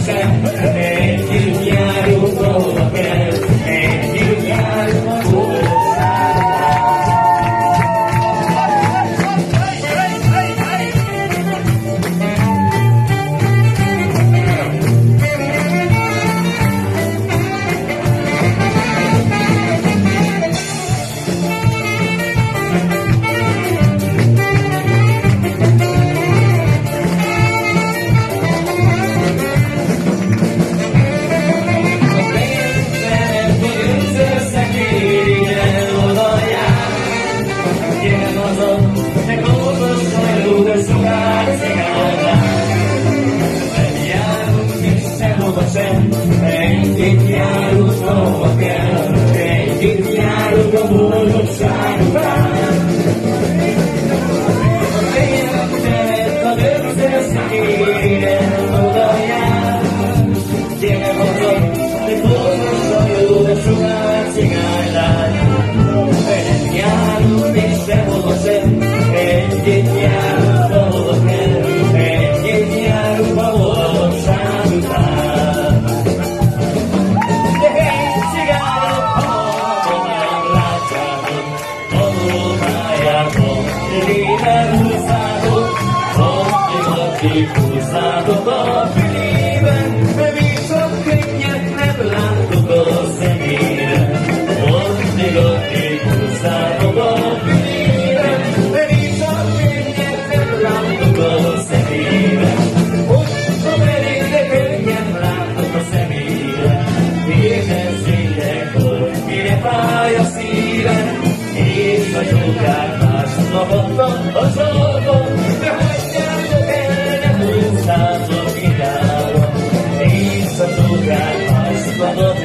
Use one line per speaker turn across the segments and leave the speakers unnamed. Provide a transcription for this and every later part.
Sam. Come on, let's go. You.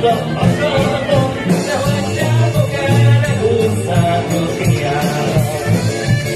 Yeah.